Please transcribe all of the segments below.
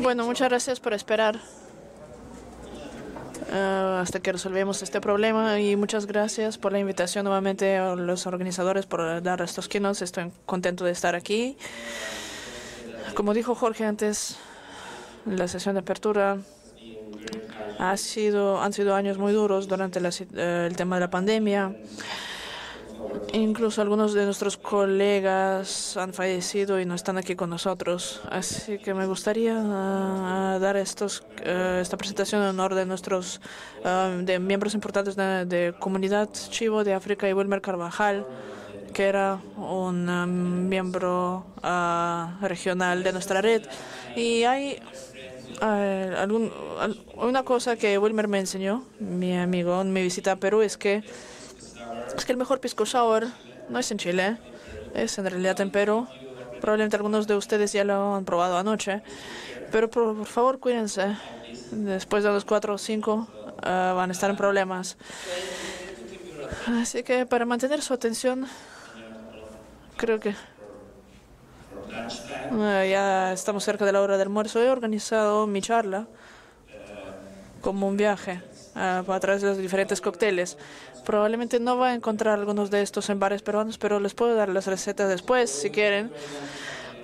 Bueno, muchas gracias por esperar uh, hasta que resolvemos este problema y muchas gracias por la invitación nuevamente a los organizadores por dar estos keynotes. Estoy contento de estar aquí. Como dijo Jorge antes, la sesión de apertura ha sido, han sido años muy duros durante la, uh, el tema de la pandemia. Incluso algunos de nuestros colegas han fallecido y no están aquí con nosotros. Así que me gustaría uh, dar estos, uh, esta presentación en honor de nuestros uh, de miembros importantes de, Comunidad Chivo de África y Wilmer Carvajal, que era un miembro regional de nuestra red. Y hay algún, una cosa que Wilmer me enseñó, mi amigo, en mi visita a Perú, es que es que el mejor pisco sour no es en Chile, es en realidad en Perú. Probablemente algunos de ustedes ya lo han probado anoche. Pero por, favor, cuídense. Después de los cuatro o cinco uh, van a estar en problemas. Así que para mantener su atención, creo que uh, ya estamos cerca de la hora del almuerzo. He organizado mi charla como un viaje uh, a través de los diferentes cócteles. Probablemente no va a encontrar algunos de estos en bares peruanos, pero les puedo dar las recetas después, si quieren.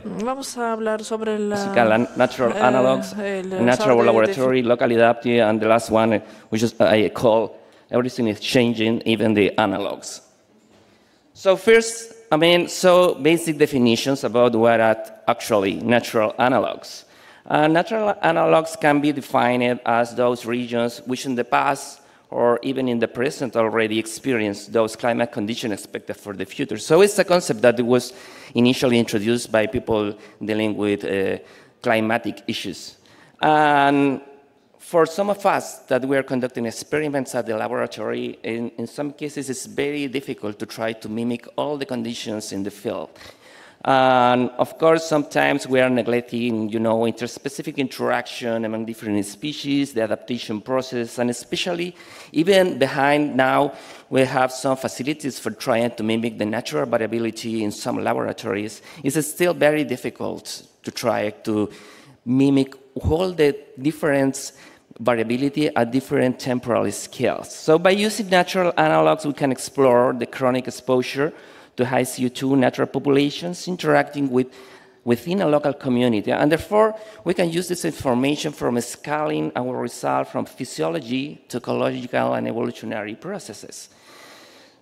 Vamos a hablar sobre la, natural uh, analogs, natural laboratory, local adaptive, and the last one, which is I call everything is changing, even the analogs. So first, I mean, so basic definitions about what are actually natural analogs. Uh, natural analogs can be defined as those regions which in the past or even in the present already experience those climate conditions expected for the future. So it's a concept that was initially introduced by people dealing with uh, climatic issues. And for some of us that we are conducting experiments at the laboratory, in, in some cases it's very difficult to try to mimic all the conditions in the field. And of course, sometimes we are neglecting, you know, interspecific interaction among different species, the adaptation process, and especially even behind now, we have some facilities for trying to mimic the natural variability in some laboratories. It's still very difficult to try to mimic all the different variability at different temporal scales. So by using natural analogs, we can explore the chronic exposure to high CO2 natural populations interacting with within a local community. And therefore, we can use this information from scaling our result from physiology to ecological and evolutionary processes.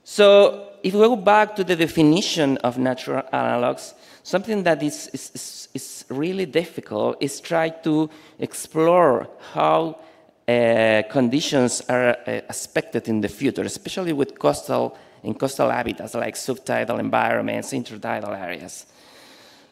So if we go back to the definition of natural analogs, something that is, is, is really difficult is try to explore how uh, conditions are uh, expected in the future, especially with coastal in coastal habitats like subtidal environments, intertidal areas.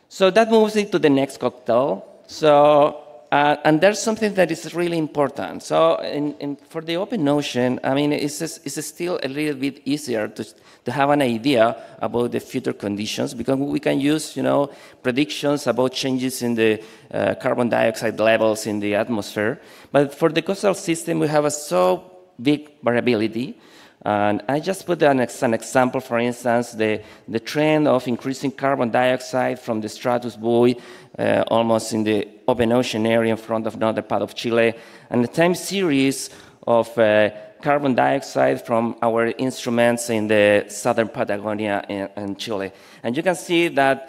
So that moves into the next cocktail. So, uh, and there's something that is really important. So, in, in, for the open ocean, I mean, it's, just, it's still a little bit easier to, to have an idea about the future conditions because we can use, you know, predictions about changes in the uh, carbon dioxide levels in the atmosphere. But for the coastal system, we have a so big variability and I just put an, an example, for instance, the, the trend of increasing carbon dioxide from the stratus buoy uh, almost in the open ocean area in front of northern part of Chile, and the time series of uh, carbon dioxide from our instruments in the southern Patagonia in, in Chile. And you can see that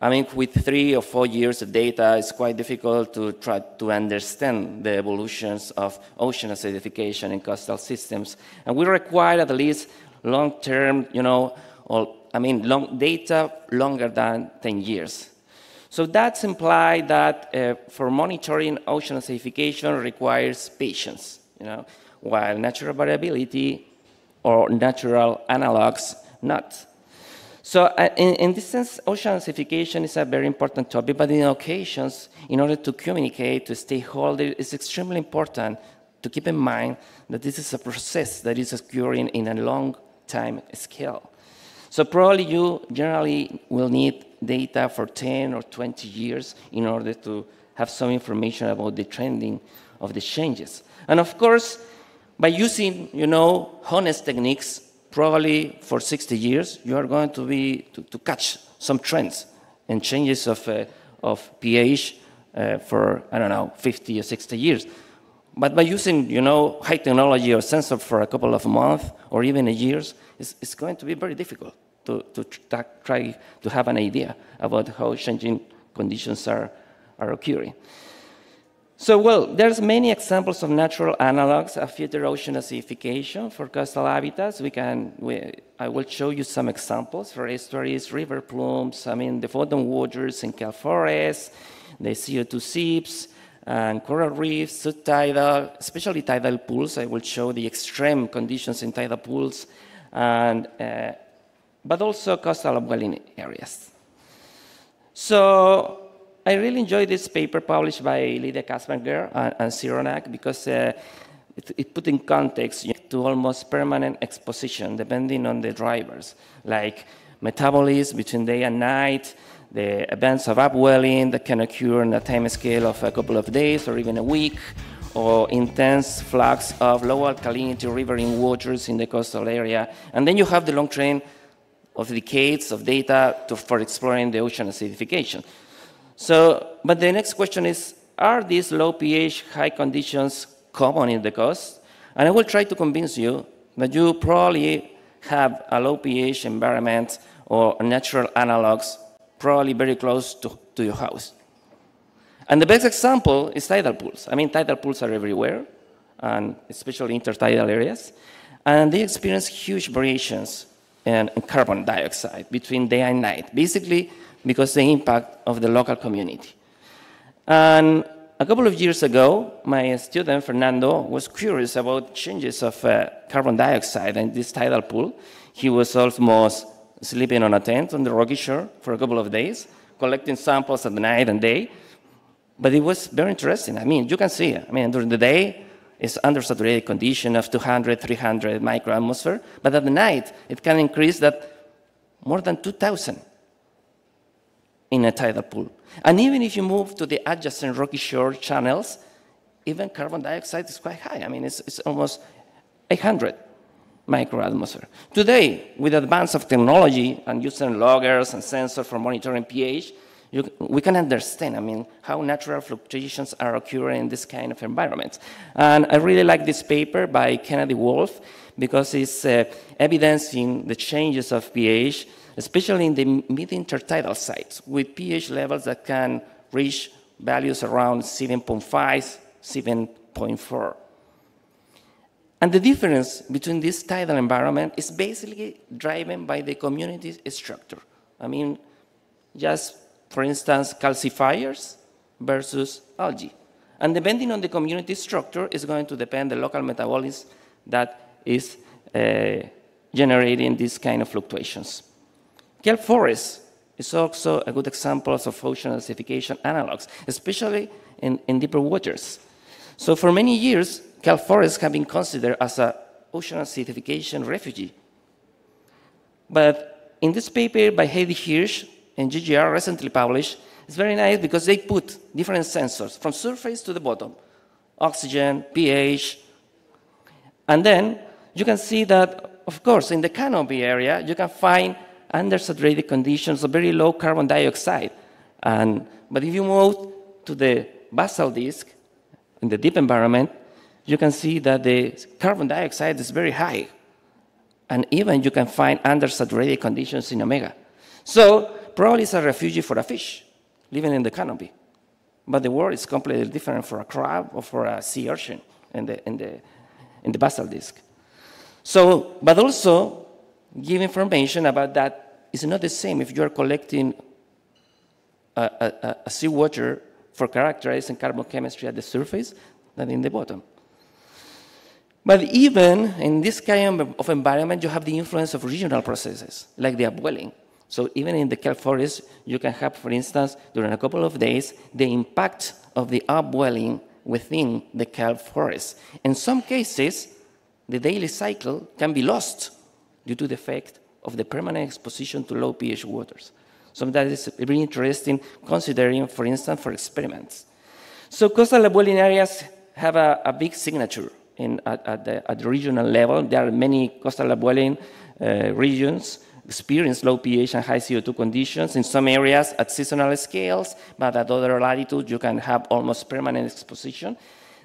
I mean, with three or four years of data, it's quite difficult to try to understand the evolutions of ocean acidification in coastal systems. And we require at least long-term, you know, or, I mean, long data longer than 10 years. So that's implied that uh, for monitoring ocean acidification requires patience, you know, while natural variability or natural analogs not. So uh, in, in, this sense, oceanification is a very important topic, but in occasions, in order to communicate to stakeholders, it's extremely important to keep in mind that this is a process that is occurring in a long time scale. So probably you generally will need data for 10 or 20 years in order to have some information about the trending of the changes. And of course, by using, you know, honest techniques, probably for 60 years, you are going to be to, to catch some trends and changes of, uh, of pH uh, for, I don't know, 50 or 60 years. But by using, you know, high technology or sensor for a couple of months or even a years, it's, it's going to be very difficult to, to try to have an idea about how changing conditions are, are occurring. So, well, there's many examples of natural analogs of future ocean acidification for coastal habitats. We can, we, I will show you some examples for estuaries, river plumes, I mean, the bottom waters in kelp forests, the CO2 seeps, and coral reefs, subtidal, especially tidal pools. I will show the extreme conditions in tidal pools, and, uh, but also coastal upwelling areas. So I really enjoyed this paper published by Lydia Kapsenberg and, and Cyronak because uh, it, it, put in context you know, to almost permanent exposition depending on the drivers, like metabolism between day and night, the events of upwelling that can occur on a time scale of a couple of days or even a week, or intense flux of low alkalinity riverine waters in the coastal area. And then you have the long train of decades of data to, for exploring the ocean acidification. So, but the next question is, are these low pH, high conditions common in the coast? And I will try to convince you that you probably have a low pH environment or natural analogs probably very close to, to your house. And the best example is tidal pools. I mean, tidal pools are everywhere, and especially intertidal areas, and they experience huge variations in, in carbon dioxide between day and night. Basically, because the impact of the local community. And a couple of years ago, my student Fernando was curious about changes of uh, carbon dioxide in this tidal pool. He was almost sleeping on a tent on the rocky shore for a couple of days, collecting samples at night and day. But it was very interesting. I mean, you can see, I mean, during the day, it's under saturated condition of 200, 300 microatmosphere, but at night, it can increase that more than 2,000 in a tidal pool. And even if you move to the adjacent rocky shore channels, even carbon dioxide is quite high. I mean, it's, it's almost 800 microatmosphere. Today, with advance of technology and using loggers and sensors for monitoring pH, you, we can understand, I mean, how natural fluctuations are occurring in this kind of environments. And I really like this paper by Kennedy Wolfe because it's uh, evidencing the changes of pH especially in the mid-intertidal sites with pH levels that can reach values around 7.5, 7.4. And the difference between this tidal environment is basically driven by the community structure. I mean, just for instance, calcifiers versus algae. And depending on the community structure is going to depend the local metabolism that is uh, generating these kind of fluctuations. Kelp forest is also a good example of ocean acidification analogs, especially in, in deeper waters. So for many years, kelp forests have been considered as an ocean acidification refugee. But in this paper by Heidi Hirsh and JGR recently published, it's very nice because they put different sensors from surface to the bottom, oxygen, pH, and then you can see that, of course, in the canopy area, you can find under saturated conditions of very low carbon dioxide. And, but if you move to the basal disk, in the deep environment, you can see that the carbon dioxide is very high. And even you can find under saturated conditions in omega. So probably it's a refuge for a fish living in the canopy. But the world is completely different for a crab or for a sea urchin in the, in the, in the basal disk. So, but also give information about that is not the same if you are collecting a, a, a seawater for characterizing carbon chemistry at the surface than in the bottom. But even in this kind of environment, you have the influence of regional processes, like the upwelling. So even in the kelp forest, you can have, for instance, during a couple of days, the impact of the upwelling within the kelp forest. In some cases, the daily cycle can be lost due to the effect of the permanent exposition to low pH waters. So that is very interesting considering, for instance, for experiments. So coastal upwelling areas have a, a big signature in, at, at, the, at, the, regional level. There are many coastal upwelling uh, regions experience low pH and high CO2 conditions. In some areas at seasonal scales, but at other latitudes you can have almost permanent exposition.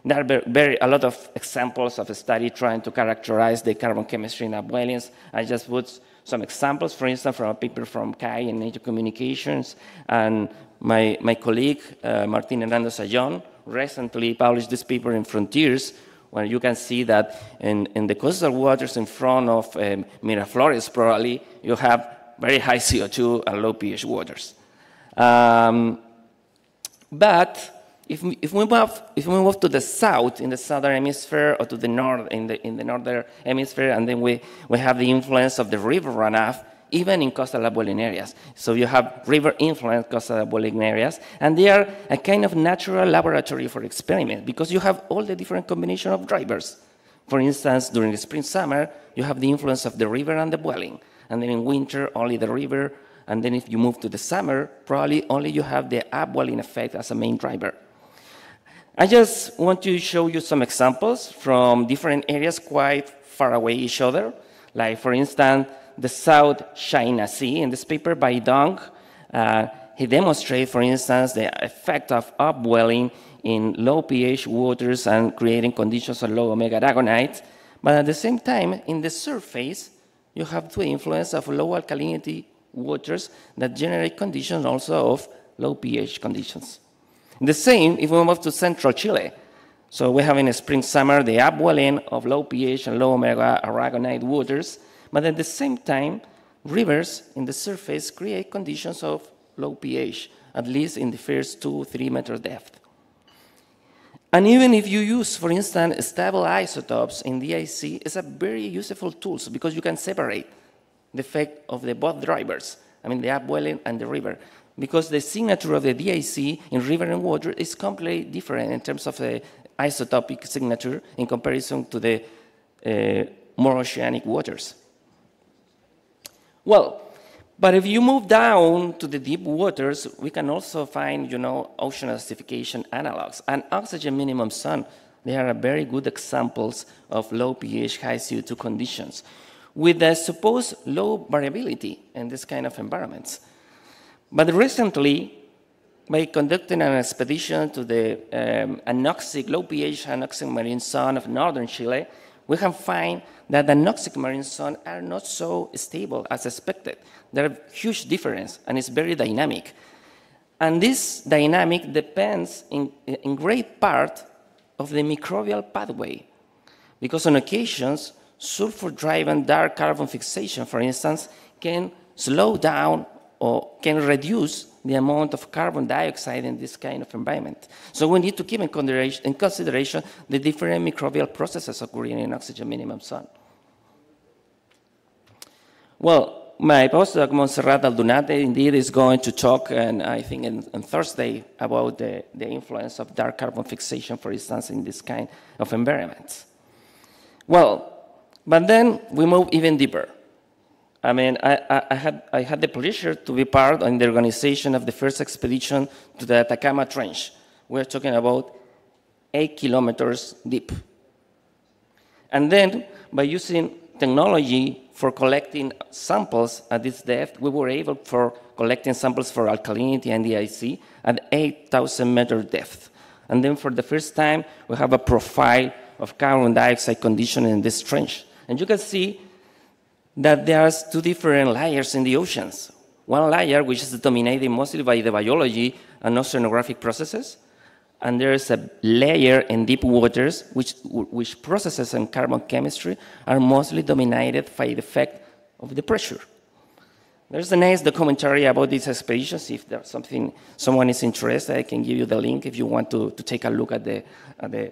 There are very, a lot of examples of a study trying to characterize the carbon chemistry in upwellings. I just put some examples, for instance, from a paper from CAI in Nature Communications, and my, my colleague, uh, Martin Hernandez Ayón, recently published this paper in Frontiers, where you can see that in, in the coastal waters in front of um, Miraflores, probably, you have very high CO2 and low pH waters. Um, but if we, if we, move, if we move to the south in the southern hemisphere or to the north in the, in the northern hemisphere, and then we, we have the influence of the river runoff, even in coastal upwelling areas. So you have river influence coastal upwelling areas, and they are a kind of natural laboratory for experiment because you have all the different combination of drivers. For instance, during the spring summer, you have the influence of the river and the upwelling, and then in winter, only the river, and then if you move to the summer, probably only you have the upwelling effect as a main driver. I just want to show you some examples from different areas quite far away each other. Like, for instance, the South China Sea. In this paper by Dong, uh, he demonstrates, for instance, the effect of upwelling in low pH waters and creating conditions of low omega aragonite. But at the same time, in the surface, you have the influence of low alkalinity waters that generate conditions also of low pH conditions. The same if we move to central Chile. So we have in the spring summer the upwelling of low pH and low omega aragonite waters, but at the same time, rivers in the surface create conditions of low pH, at least in the first two, three meter depth. And even if you use, for instance, stable isotopes in DIC, it's a very useful tool because you can separate the effect of the both drivers, I mean the upwelling and the river because the signature of the DIC in river and water is completely different in terms of the isotopic signature in comparison to the uh, more oceanic waters. Well, but if you move down to the deep waters, we can also find, you know, ocean acidification analogs. And oxygen minimum zone, they are very good examples of low pH, high CO2 conditions with the supposed low variability in this kind of environments. But recently, by conducting an expedition to the um, anoxic, low pH anoxic marine zone of northern Chile, we have found that the anoxic marine zone are not so stable as expected. There are huge difference, and it's very dynamic. And this dynamic depends in, in great part of the microbial pathway, because on occasions, sulfur-driven dark carbon fixation, for instance, can slow down or can reduce the amount of carbon dioxide in this kind of environment. So we need to keep in consideration, in consideration the different microbial processes occurring in oxygen minimum zone. Well, my postdoc, Montserrat Aldunate, indeed is going to talk, and I think on Thursday, about the, the influence of dark carbon fixation, for instance, in this kind of environments. Well, but then we move even deeper. I mean, I, I, had, I had the pleasure to be part in the organization of the first expedition to the Atacama Trench. We're talking about eight kilometers deep. And then, by using technology for collecting samples at this depth, we were able for collecting samples for alkalinity and DIC at 8,000 meter depth. And then for the first time, we have a profile of carbon dioxide condition in this trench. And you can see that there's two different layers in the oceans. One layer, which is dominated mostly by the biology and oceanographic processes, and there's a layer in deep waters, which, which processes and carbon chemistry are mostly dominated by the effect of the pressure. There's a nice documentary about these expeditions. If there's something someone is interested, I can give you the link if you want to, to take a look at, the, at, the,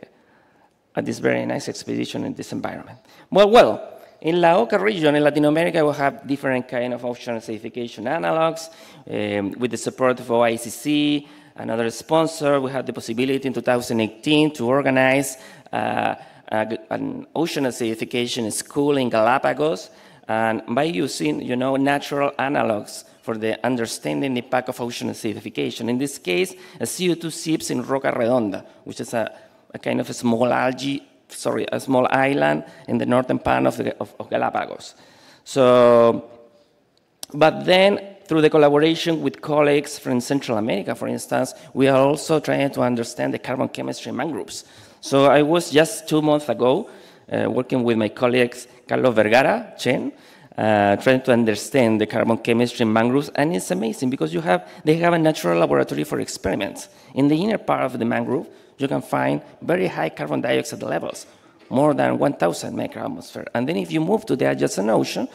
at this very nice expedition in this environment. Well, well, in LAOCA region, in Latin America, we have different kind of ocean acidification analogs um, with the support of OICC, another sponsor. We had the possibility in 2018 to organize uh, an ocean acidification school in Galapagos, and by using, you know, natural analogs for the understanding the impact of ocean acidification. In this case, a CO2 seeps in Roca Redonda, which is a, a kind of a small algae sorry, a small island in the northern part of, the, of, of Galapagos. So But then, through the collaboration with colleagues from Central America, for instance, we are also trying to understand the carbon chemistry in mangroves. So I was just two months ago uh, working with my colleagues Carlos Vergara, Chen, uh, trying to understand the carbon chemistry in mangroves, and it's amazing because you have, they have a natural laboratory for experiments. In the inner part of the mangrove, you can find very high carbon dioxide levels, more than 1,000 microatmosphere. And then if you move to the adjacent ocean,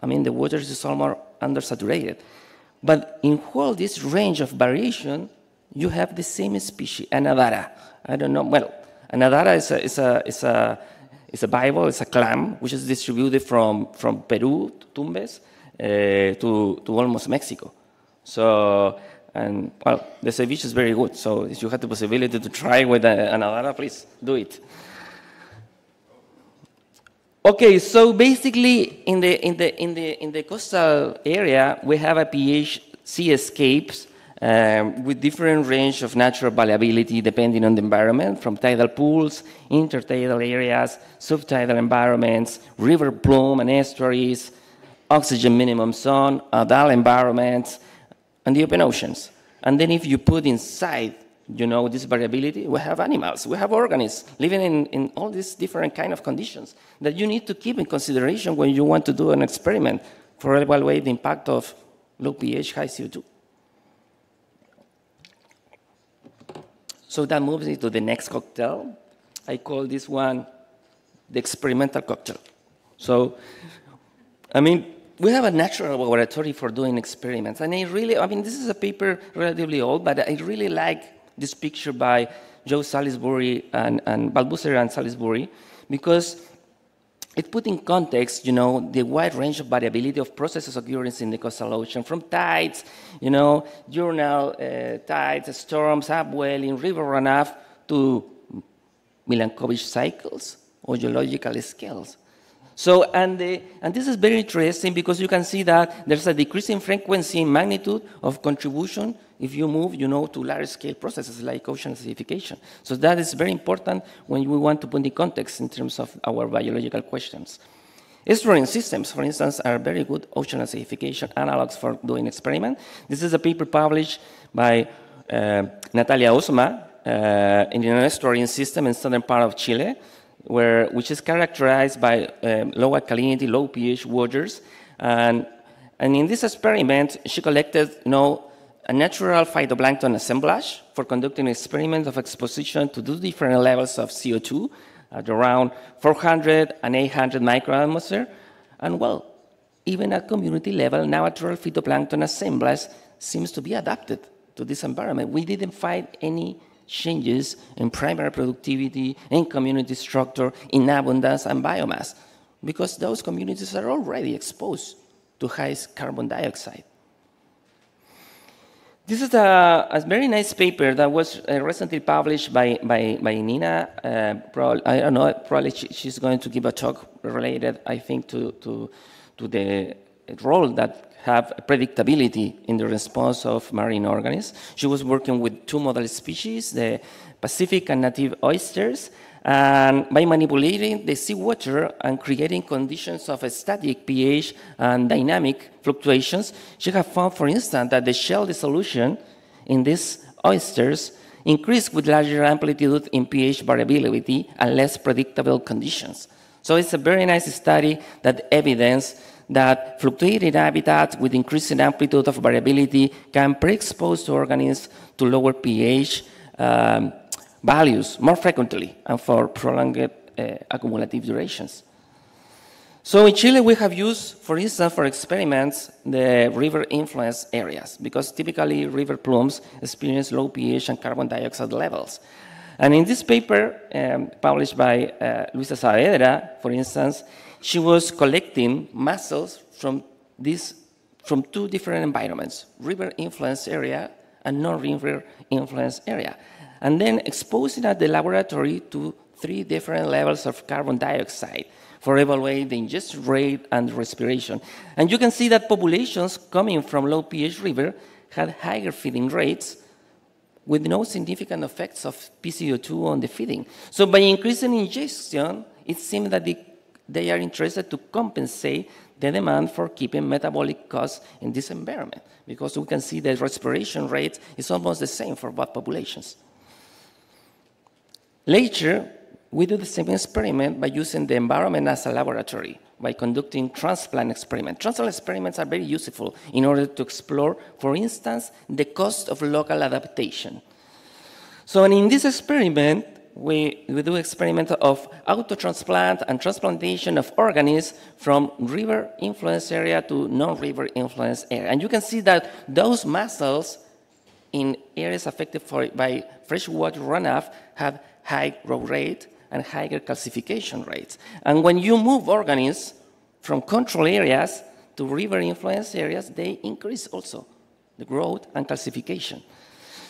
I mean, the water is almost undersaturated. But in all this range of variation, you have the same species, Anadara. I don't know, well, Anadara is a, is a, is a, is a bivalve, it's a clam, which is distributed from, from Peru, to Tumbes, uh, to, to almost Mexico. So, and well, the ceviche is very good. So if you have the possibility to try with an Anadara, please do it. Okay, so basically in the, in the, in the, in the coastal area, we have a pH seascapes um, with different range of natural variability depending on the environment, from tidal pools, intertidal areas, subtidal environments, river plume and estuaries, oxygen minimum zone, hadal environments, and the open oceans. And then if you put inside you know, this variability, we have animals, we have organisms living in, in all these different kind of conditions that you need to keep in consideration when you want to do an experiment for evaluate the impact of low pH, high CO2. So that moves me to the next cocktail. I call this one the experimental cocktail. So, I mean, we have a natural laboratory for doing experiments. And I really, I mean, this is a paper relatively old, but I really like this picture by Joe Salisbury and, and and Salisbury because it put in context, you know, the wide range of variability of processes occurring in the coastal ocean, from tides, you know, diurnal uh, tides, storms, upwelling, river runoff, to Milankovitch cycles or geological scales. So, and, the, and this is very interesting because you can see that there's a decreasing frequency in magnitude of contribution if you move, you know, to large scale processes like ocean acidification. So that is very important when we want to put in context in terms of our biological questions. Estuarine systems, for instance, are very good ocean acidification analogs for doing experiment. This is a paper published by uh, Natalia Osma uh, in an estuarine system in southern part of Chile, where, which is characterized by um, low alkalinity, low pH waters. And, and in this experiment, she collected you know, a natural phytoplankton assemblage for conducting experiments of exposition to two different levels of CO2 at around 400 and 800 microatmosphere. And well, even at community level, natural phytoplankton assemblage seems to be adapted to this environment. We didn't find any changes in primary productivity, in community structure, in abundance and biomass, because those communities are already exposed to high carbon dioxide. This is a, a, very nice paper that was uh, recently published by, by, by Nina. Uh, probably, I don't know, probably she, she's going to give a talk related, I think, to, to, to the role that have predictability in the response of marine organisms. She was working with two model species, the Pacific and native oysters, and by manipulating the seawater and creating conditions of static pH and dynamic fluctuations, she has found, for instance, that the shell dissolution in these oysters increased with larger amplitude in pH variability and less predictable conditions. So it's a very nice study that evidence that fluctuating habitats with increasing amplitude of variability can pre-expose organisms to lower pH um, values more frequently and for prolonged uh, accumulative durations. So in Chile, we have used, for instance, for experiments, the river influence areas, because typically river plumes experience low pH and carbon dioxide levels. And in this paper, um, published by uh, Luisa Saavedra, for instance, she was collecting mussels from, this, from two different environments, river influence area and non-river influence area and then exposing at the laboratory to three different levels of carbon dioxide for evaluating the ingestion rate and respiration. And you can see that populations coming from low pH river had higher feeding rates with no significant effects of PCO2 on the feeding. So by increasing ingestion, it seemed that they, they are interested to compensate the demand for keeping metabolic costs in this environment because we can see the respiration rate is almost the same for both populations. Later, we do the same experiment by using the environment as a laboratory by conducting transplant experiments. Transplant experiments are very useful in order to explore, for instance, the cost of local adaptation. So in this experiment, we, we do experiment of auto-transplant and transplantation of organisms from river influence area to non-river influence area. And you can see that those mussels in areas affected for, by freshwater runoff have high growth rate and higher calcification rates. And when you move organisms from control areas to river influence areas, they increase also the growth and calcification.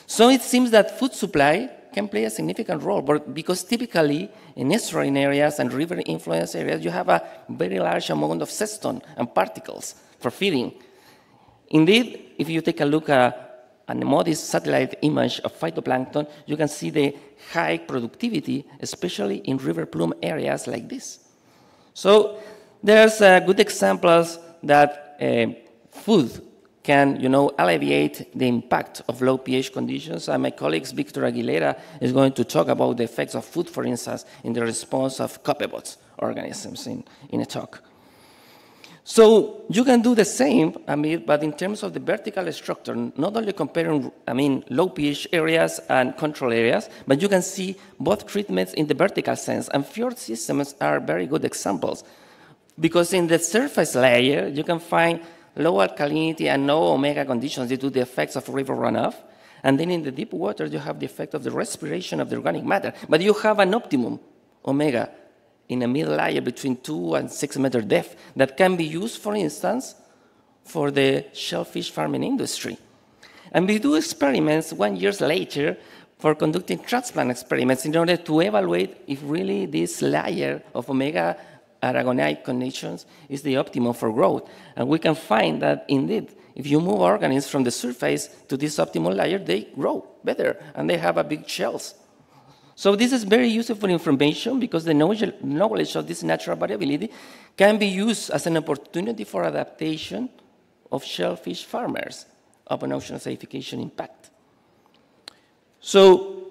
So it seems that food supply can play a significant role, but because typically in estuarine areas and river influence areas, you have a very large amount of seston and particles for feeding. Indeed, if you take a look at a MODIS satellite image of phytoplankton, you can see the high productivity, especially in river plume areas like this. So there's uh, good examples that uh, food can, you know, alleviate the impact of low pH conditions. And my colleague Victor Aguilera is going to talk about the effects of food, for instance, in the response of copepod organisms in, in a talk. So you can do the same, I mean, but in terms of the vertical structure, not only comparing, I mean, low pH areas and control areas, but you can see both treatments in the vertical sense. And fjord systems are very good examples. Because in the surface layer, you can find low alkalinity and no omega conditions due to the effects of river runoff. And then in the deep water, you have the effect of the respiration of the organic matter. But you have an optimum omega in a middle layer between two and six meter depth that can be used, for instance, for the shellfish farming industry. And we do experiments one years later for conducting transplant experiments in order to evaluate if really this layer of omega aragonite conditions is the optimum for growth. And we can find that indeed, if you move organisms from the surface to this optimal layer, they grow better and they have a big shells. So this is very useful information because the knowledge of this natural variability can be used as an opportunity for adaptation of shellfish farmers of an ocean acidification impact. So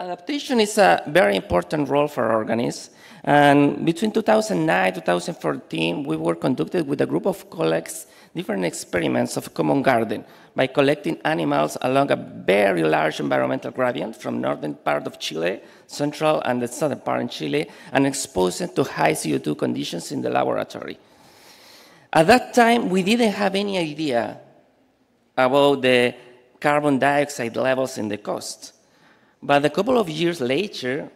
adaptation is a very important role for organisms and between 2009 2014, we were conducted with a group of colleagues different experiments of common garden by collecting animals along a very large environmental gradient from northern part of Chile, central and the southern part in Chile, and exposing to high CO2 conditions in the laboratory. At that time, we didn't have any idea about the carbon dioxide levels in the coast. But a couple of years later,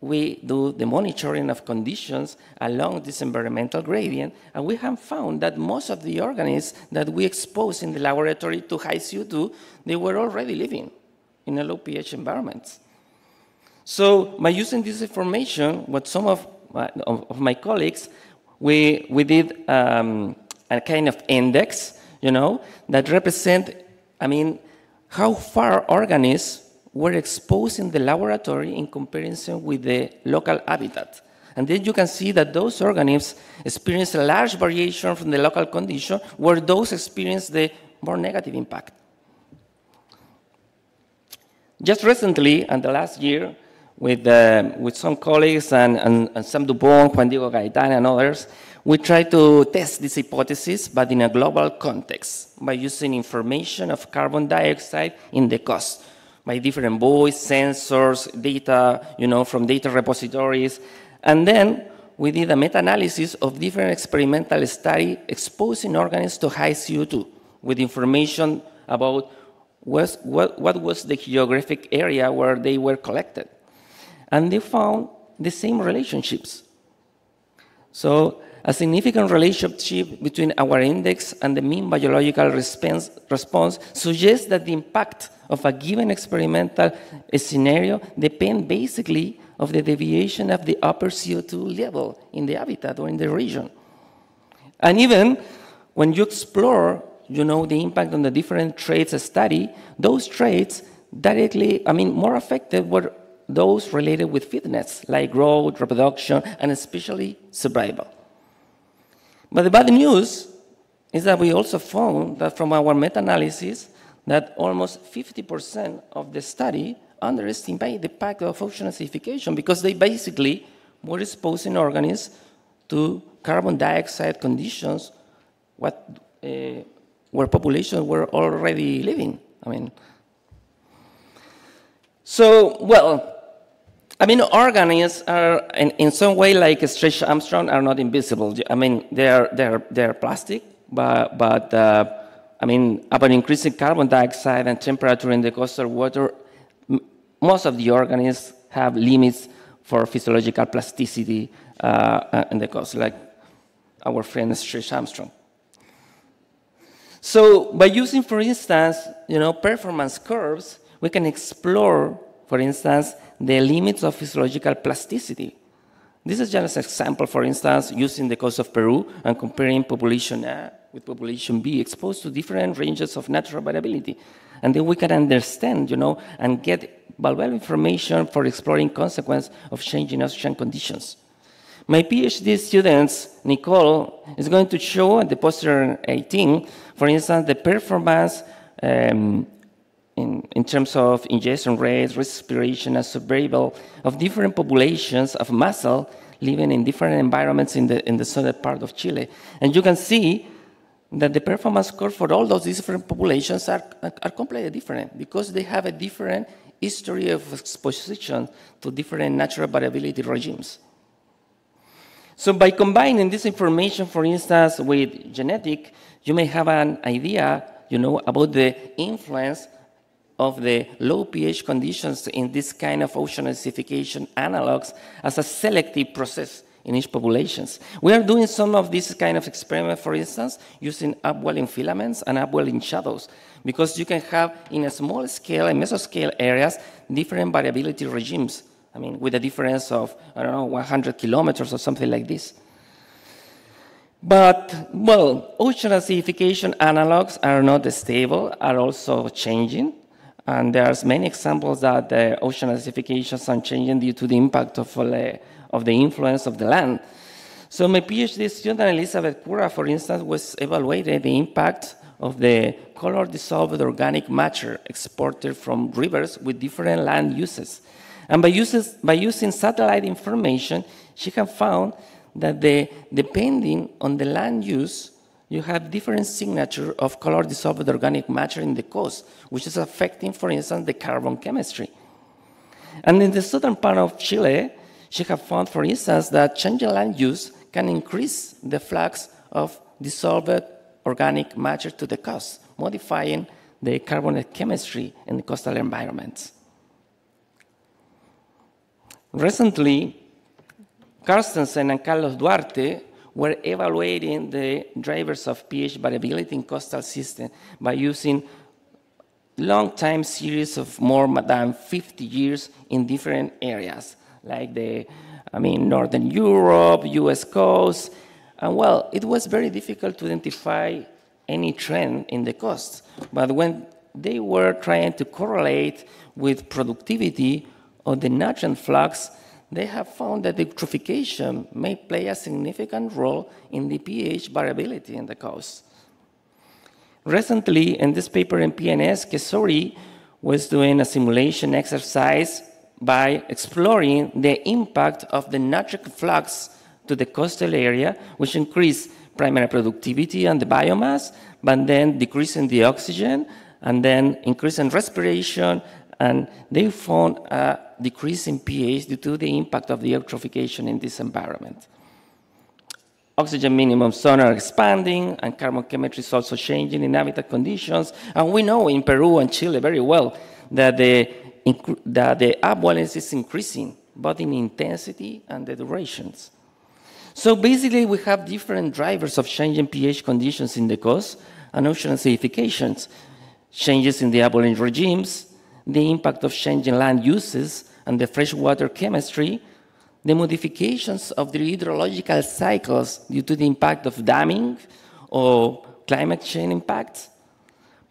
we do the monitoring of conditions along this environmental gradient, and we have found that most of the organisms that we expose in the laboratory to high CO2, they were already living in a low pH environments. So by using this information, what some of my, of my colleagues, we, we did um, a kind of index, you know, that represent, I mean, how far organisms were exposed in the laboratory in comparison with the local habitat. And then you can see that those organisms experience a large variation from the local condition, where those experience the more negative impact. Just recently, and the last year, with, uh, with some colleagues and, and, and Sam Dupont, Juan Diego Gaitán, and others, we try to test this hypothesis, but in a global context, by using information of carbon dioxide in the cost by different voice sensors, data, you know, from data repositories. And then we did a meta-analysis of different experimental studies exposing organisms to high CO2 with information about what, what was the geographic area where they were collected. And they found the same relationships. So a significant relationship between our index and the mean biological response, response suggests that the impact of a given experimental scenario depend basically of the deviation of the upper CO2 level in the habitat or in the region. And even when you explore, you know, the impact on the different traits study, those traits directly, I mean, more affected were those related with fitness, like growth, reproduction, and especially survival. But the bad news is that we also found that from our meta-analysis that almost 50% of the study underestimate the impact of ocean acidification because they basically were exposing organisms to carbon dioxide conditions what, uh, where populations were already living. I mean, so, well, I mean, organisms are in, in some way like Stretch Armstrong are not invisible. I mean, they're, they're, they're plastic, but, but uh, I mean, upon increasing carbon dioxide and temperature in the coastal water, most of the organisms have limits for physiological plasticity uh, uh, in the coast, like our friend Stretch Armstrong. So by using, for instance, you know, performance curves, we can explore, for instance, the limits of physiological plasticity. This is just an example, for instance, using the coast of Peru and comparing population A with population B exposed to different ranges of natural variability. And then we can understand, you know, and get valuable information for exploring consequence of changing ocean conditions. My PhD students, Nicole, is going to show at the poster 18, for instance, the performance um, in, terms of ingestion rates, respiration, and survival of different populations of mussel living in different environments in the, in the southern part of Chile. And you can see that the performance curve for all those different populations are, are completely different because they have a different history of exposition to different natural variability regimes. So by combining this information, for instance, with genetic, you may have an idea, you know, about the influence of the low pH conditions in this kind of ocean acidification analogs as a selective process in each populations. We are doing some of this kind of experiment, for instance, using upwelling filaments and upwelling shadows, because you can have in a small scale and mesoscale areas different variability regimes. I mean, with a difference of, I don't know, 100 kilometers or something like this. But, well, ocean acidification analogs are not stable, are also changing. And there's many examples that the ocean acidifications are changing due to the impact of, uh, of the influence of the land. So my PhD student, Elizabeth Curra, for instance, was evaluating the impact of the color dissolved organic matter exported from rivers with different land uses. And by, uses, by using satellite information, she have found that the, depending on the land use, you have different signature of color dissolved organic matter in the coast, which is affecting, for instance, the carbon chemistry. And in the southern part of Chile, she have found, for instance, that changing land use can increase the flux of dissolved organic matter to the coast, modifying the carbon chemistry in the coastal environments. Recently, Carstensen and Carlos Duarte were evaluating the drivers of pH variability in coastal systems by using long time series of more than 50 years in different areas, like the, I mean, Northern Europe, US coast, and well, it was very difficult to identify any trend in the costs. But when they were trying to correlate with productivity of the nutrient flux, they have found that eutrophication may play a significant role in the pH variability in the coast. Recently, in this paper in PNAS, Kessouri was doing a simulation exercise by exploring the impact of the nitric flux to the coastal area, which increased primary productivity and the biomass, but then decreasing the oxygen, and then increasing respiration, and they found a decrease in pH due to the impact of the eutrophication in this environment. Oxygen minimum zones are expanding, and carbon chemistry is also changing in habitat conditions. And we know in Peru and Chile very well that the, that the upwellings is increasing, both in intensity and the durations. So basically, we have different drivers of changing pH conditions in the coast and ocean acidifications, changes in the upwelling regimes, the impact of changing land uses and the freshwater chemistry, the modifications of the hydrological cycles due to the impact of damming or climate change impacts,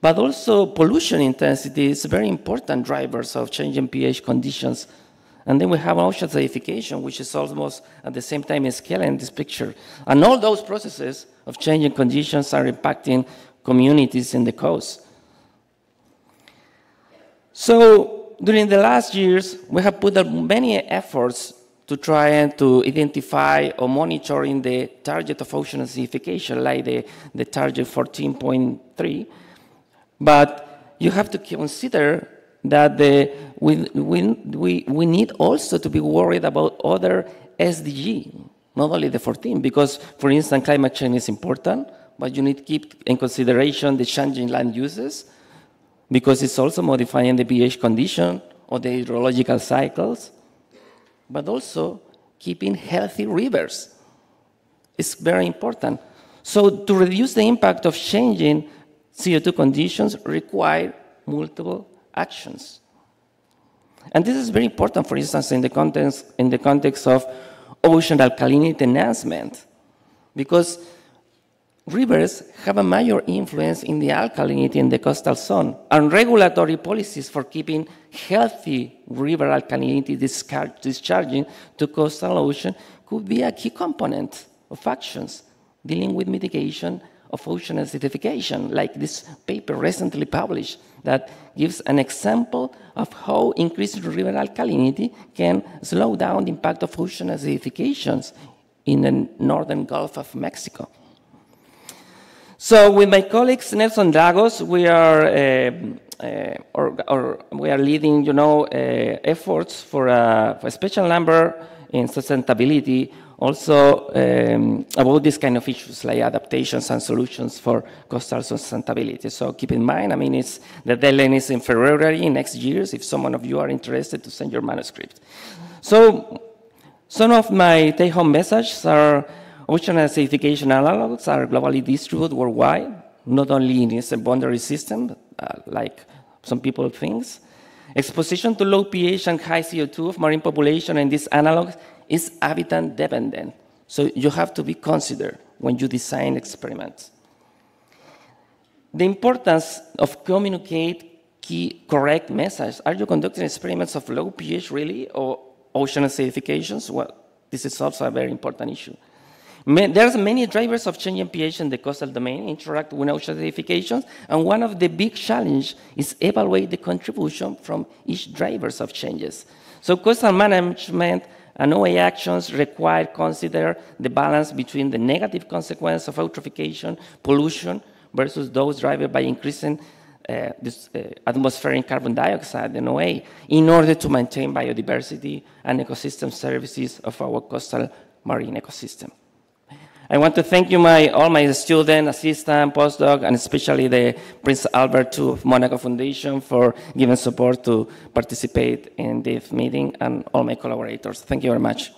but also pollution intensity is very important drivers of changing pH conditions And then we have ocean acidification, which is almost at the same time scale in this picture. And all those processes of changing conditions are impacting communities in the coast. So during the last years, we have put up many efforts to try and to identify or monitoring the target of ocean acidification, like the, the target 14.3. But you have to consider that the, we, we, we, we need also to be worried about other SDG, not only the 14, because, for instance, climate change is important, but you need to keep in consideration the changing land uses, because it's also modifying the pH condition or the hydrological cycles but also keeping healthy rivers. is very important. So to reduce the impact of changing CO2 conditions require multiple actions. And this is very important, for instance, in the context, in the context of ocean alkalinity enhancement, because Rivers have a major influence in the alkalinity in the coastal zone, and regulatory policies for keeping healthy river alkalinity discharging to coastal ocean could be a key component of actions dealing with mitigation of ocean acidification, like this paper recently published that gives an example of how increased river alkalinity can slow down the impact of ocean acidifications in the northern Gulf of Mexico. So with my colleagues Nelson Lagos, we are uh, uh, or, or, we are leading, you know, uh, efforts for a, for a, special number in sustainability, also um, about this kind of issues like adaptations and solutions for coastal sustainability. So keep in mind, I mean, it's the deadline is in February next year. If someone of you are interested, to send your manuscript. So some of my take-home messages are Ocean acidification analogs are globally distributed worldwide, not only in a boundary system, uh, like some people think. Exposition to low pH and high CO2 of marine population and these analogs is habitat dependent. So you have to be considered when you design experiments. The importance of communicate key correct message. Are you conducting experiments of low pH really or ocean acidifications? Well, this is also a very important issue. There's many drivers of changing pH in the coastal domain interact with ocean acidifications, and one of the big challenges is evaluate the contribution from each drivers of changes. So coastal management and OA actions require consider the balance between the negative consequence of eutrophication, pollution, versus those driven by increasing uh, this, uh, atmospheric carbon dioxide and OA in order to maintain biodiversity and ecosystem services of our coastal marine ecosystem. I want to thank you, my, all my students, assistant, postdoc, and especially the Prince Albert II of Monaco Foundation for giving support to participate in this meeting and all my collaborators. Thank you very much.